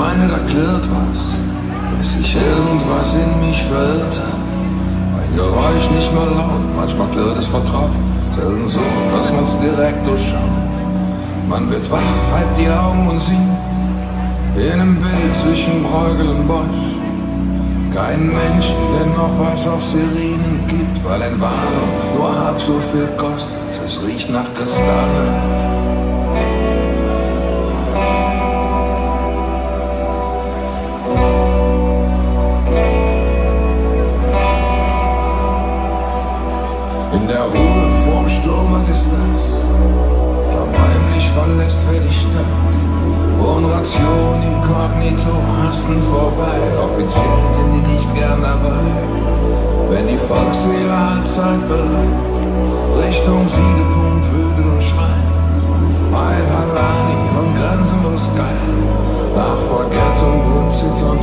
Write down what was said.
meine, da klirrt was, bis sich irgendwas in mich verirrt hat. Ein Geräusch nicht mehr laut, manchmal klirrt es vertraut, selten so, dass man's direkt durchschaut. Man wird wach, reibt die Augen und sieht in einem Bild zwischen Bräugel und Bosch. Kein Menschen, der noch was auf Sirenen gibt, weil Entwarnung nur halb so viel kostet. Es riecht nach Kristallnacht. In der Ruhe vorm Sturm, was ist das? Heimlich verlässt wer die Stadt. Wohnration inkognito, Hasten vorbei. Offiziell sind die nicht gern dabei. Wenn die Volksseele allzeit bereit, Richtung Siegepunkt wütet und schreit. Ein Halali und grenzenlos geil. Nach Vergeltung und Zittern